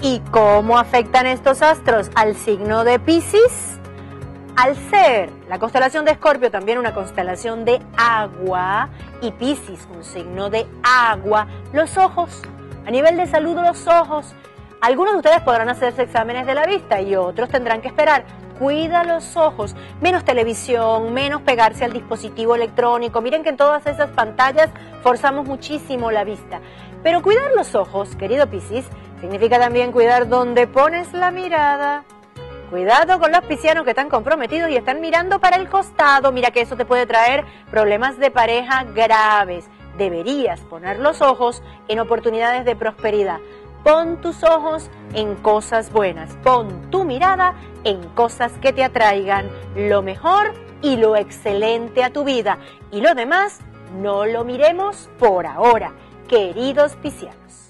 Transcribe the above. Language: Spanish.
¿Y cómo afectan estos astros al signo de Pisces? Al ser la constelación de Escorpio también una constelación de agua y Pisces un signo de agua, los ojos, a nivel de salud los ojos, algunos de ustedes podrán hacerse exámenes de la vista y otros tendrán que esperar. Cuida los ojos, menos televisión, menos pegarse al dispositivo electrónico. Miren que en todas esas pantallas forzamos muchísimo la vista. Pero cuidar los ojos, querido Piscis, significa también cuidar dónde pones la mirada. Cuidado con los piscianos que están comprometidos y están mirando para el costado. Mira que eso te puede traer problemas de pareja graves. Deberías poner los ojos en oportunidades de prosperidad. Pon tus ojos en cosas buenas. Pon tu mirada en cosas que te atraigan lo mejor y lo excelente a tu vida. Y lo demás, no lo miremos por ahora queridos piscianos.